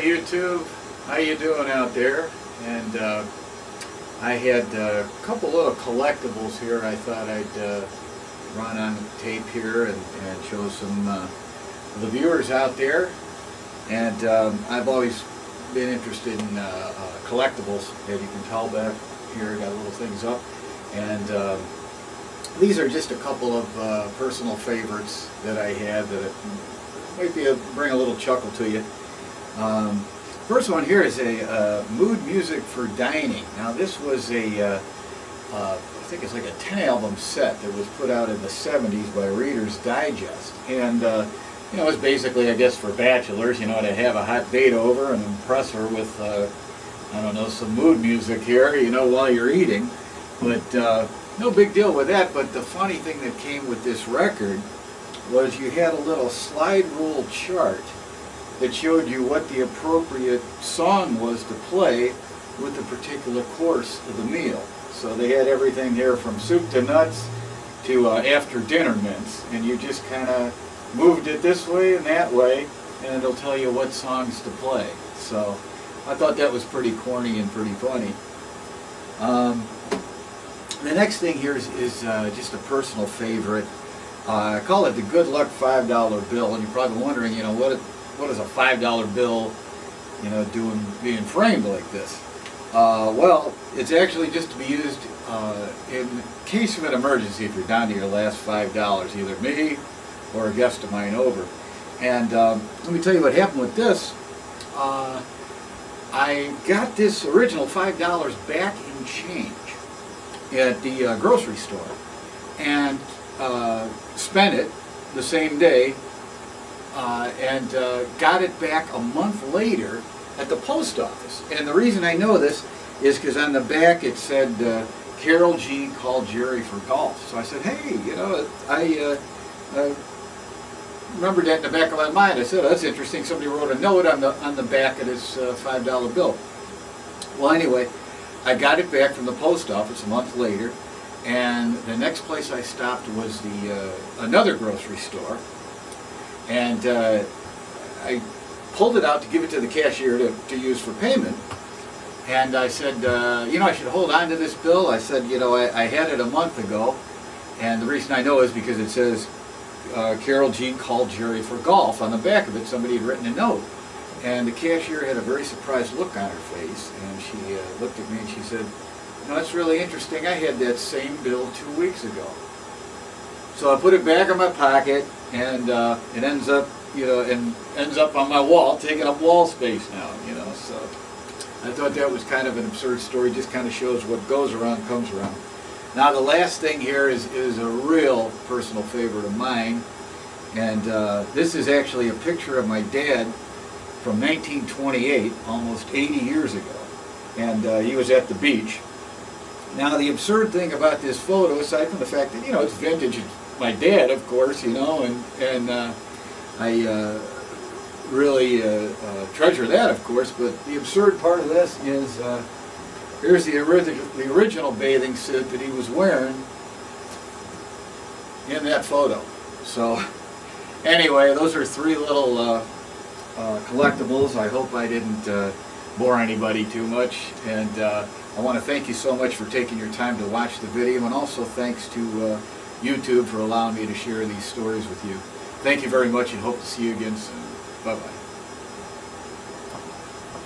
YouTube, how you doing out there? And uh, I had uh, a couple little collectibles here I thought I'd uh, run on tape here and, and show some uh, the viewers out there. And um, I've always been interested in uh, uh, collectibles, as you can tell back here, got little things up. And um, these are just a couple of personal favorites that I had that might be a, bring a little chuckle to you. Um, first one here is a uh, mood music for dining. Now this was a, uh, uh, I think it's like a 10 album set that was put out in the 70s by Reader's Digest. And uh, you know, it's basically, I guess, for bachelors, you know, to have a hot date over and impress her with, uh, I don't know, some mood music here, you know, while you're eating. But uh, no big deal with that. But the funny thing that came with this record was you had a little slide rule chart that showed you what the appropriate song was to play with the particular course of the meal. So they had everything here from soup to nuts to uh, after dinner mints, and you just kind of moved it this way and that way, and it'll tell you what songs to play. So I thought that was pretty corny and pretty funny. Um, the next thing here is, is uh, just a personal favorite. Uh, I call it the Good Luck $5 bill, and you're probably wondering, you know, what what is a five dollar bill, you know, doing being framed like this? Uh, well, it's actually just to be used uh, in case of an emergency if you're down to your last five dollars, either me or a guest of mine over. And um, let me tell you what happened with this. Uh, I got this original five dollars back in change at the uh, grocery store and uh, spent it the same day uh, and uh, got it back a month later at the post office. And the reason I know this is because on the back it said uh, Carol G called Jerry for golf. So I said, hey, you know, I, uh, I remembered that in the back of my mind. I said, oh, that's interesting. Somebody wrote a note on the on the back of this uh, five dollar bill. Well, anyway, I got it back from the post office a month later. And the next place I stopped was the uh, another grocery store, and uh, I pulled it out to give it to the cashier to, to use for payment. And I said, uh, you know, I should hold on to this bill. I said, you know, I, I, had it a month ago. And the reason I know is because it says uh, Carol G called Jerry for golf. On the back of it, somebody had written a note. And the cashier had a very surprised look on her face. And she uh, looked at me and she said, you know, that's really interesting. I had that same bill two weeks ago. So I put it back in my pocket, and uh, it ends up, you know, and ends up on my wall, taking up wall space now, you know. So I thought that was kind of an absurd story. Just kind of shows what goes around comes around. Now the last thing here is is a real personal favorite of mine, and uh, this is actually a picture of my dad from 1928, almost 80 years ago, and uh, he was at the beach. Now the absurd thing about this photo, aside from the fact that you know it's vintage, my dad, of course, you know, and and uh, I uh, really uh, uh, treasure that, of course. But the absurd part of this is uh, here's the original the original bathing suit that he was wearing in that photo. So anyway, those are three little uh, collectibles. I hope I didn't bore anybody too much, and uh, I want to thank you so much for taking your time to watch the video, and also thanks to uh, YouTube for allowing me to share these stories with you. Thank you very much and hope to see you again soon. Bye-bye.